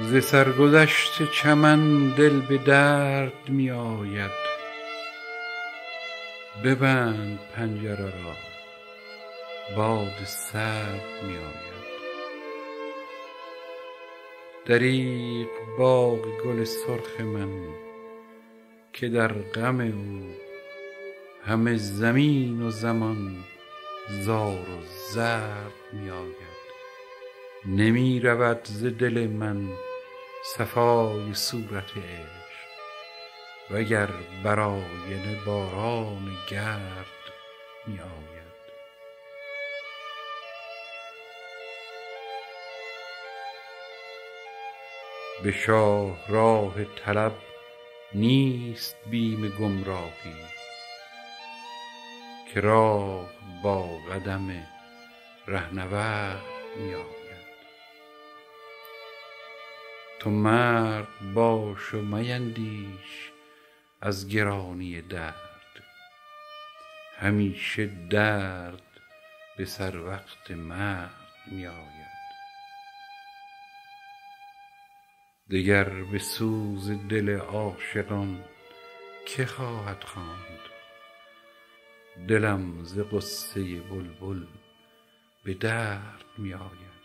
ز سرگذشت چمن دل به درد می آید. ببند پنجره را باد سرد می آید. دریغ باغ گل سرخ من که در غم او همه زمین و زمان زار و زرد می آید. نمی رود ز دل من صفای صورت عشق وگر بر آینه باران گرد می آید. به شاهراه طلب نیست بیم گمراهی که راه با قدم رهنورد می آید. تو مرد باش و میندیش از گرانی درد. همیشه درد به سر وقت مرد می آید دگر به سوز دل عاشقان که خواهد خواند؟ دلم ز غصه بلبل به درد می آید